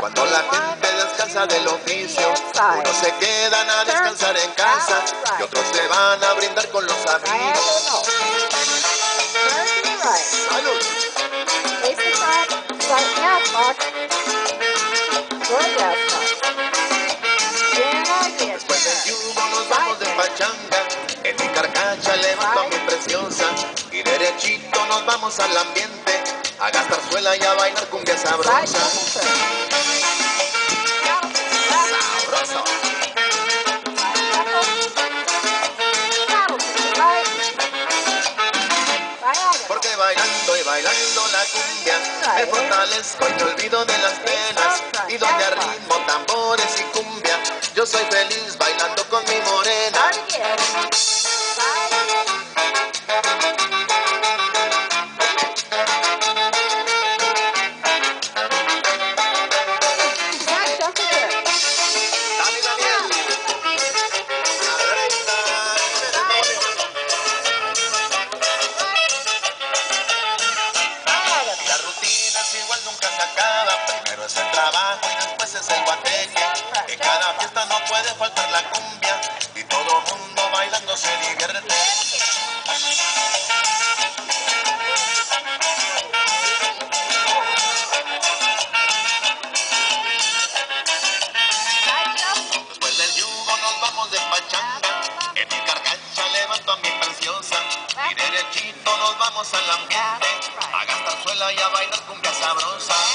Cuando la gente descansa del oficio, unos se quedan a descansar en casa y otros se van a brindar con los amigos. ¡Salud! Después del yugo nos vamos de pachanga, en mi carcacha levanto a mi preciosa y derechito nos vamos al ambiente, a gastar suela y a bailar cumbia sabrosa. Sabroso. Porque bailando y bailando la cumbia me fortalezco y me olvido de las penas. Y donde a ritmo tambores y cumbia yo soy feliz bailando Primero es el trabajo y después es el guateque. En cada fiesta no puede faltar la cumbia y todo mundo bailando se divierte. Después del yugo nos vamos de pachanga. En mi carcacha levanto a mi preciosa. Y derechito nos vamos al ambiente. A gastar suela y a bailar cumbia sabrosa.